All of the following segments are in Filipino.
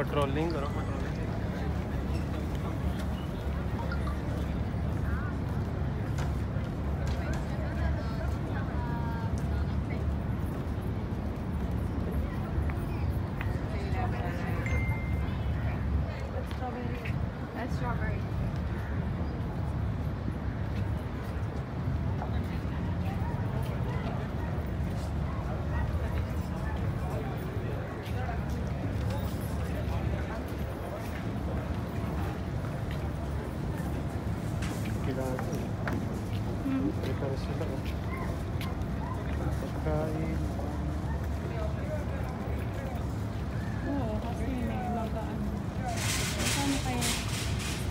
patrolling करो strawberry. That's strawberry. Prepare sila. oh. Pagkain. Oo, kasi may mga ano. Saan kaya?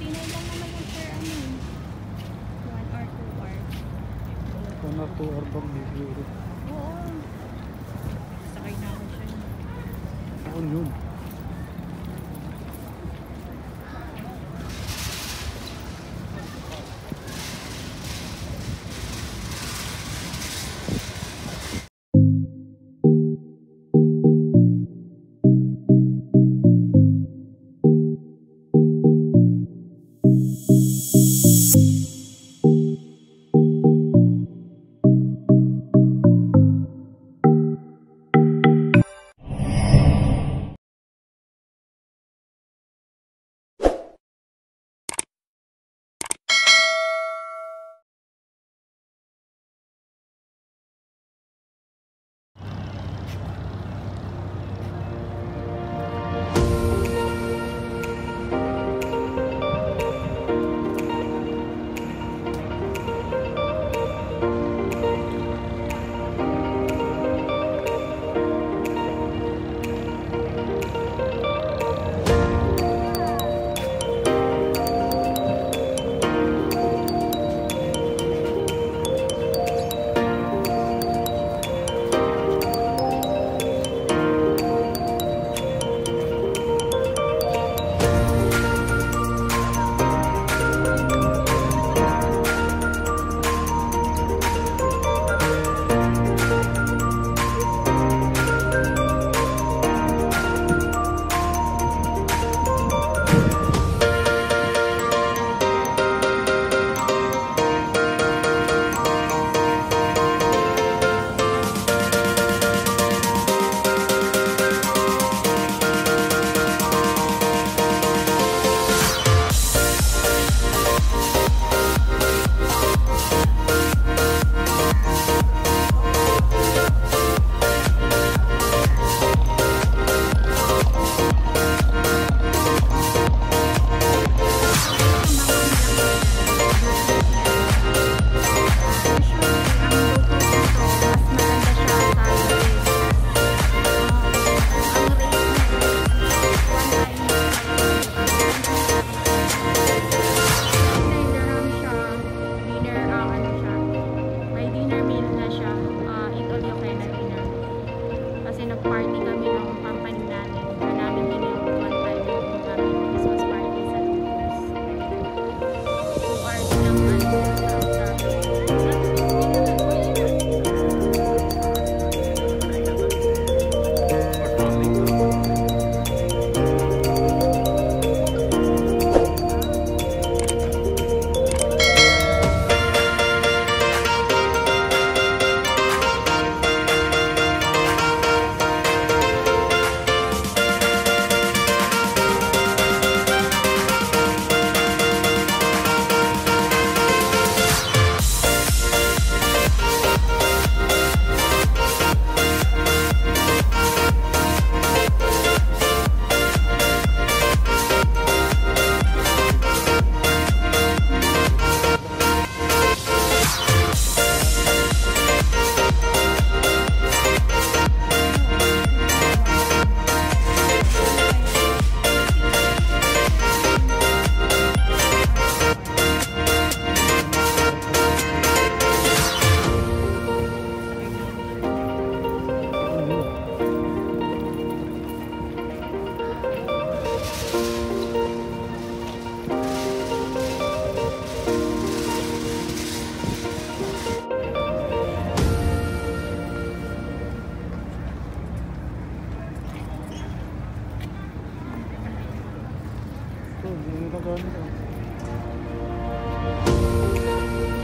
Tinay lang naman yung per ano. One or two or. One or two bang bibiro. Oo. Sakay na ako siya. Saan yun? Ginagamit. oh. Yan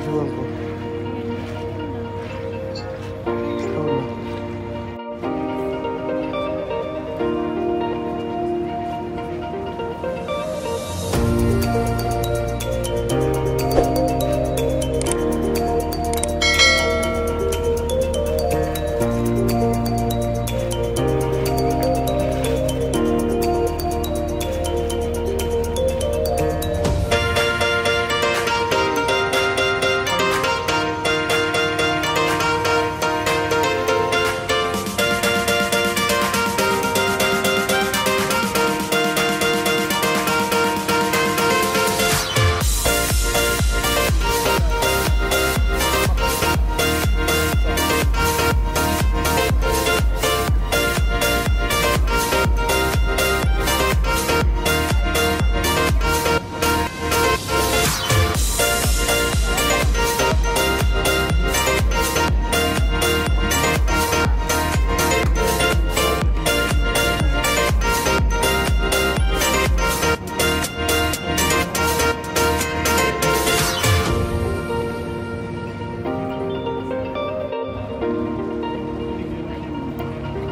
就是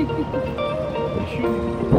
必须。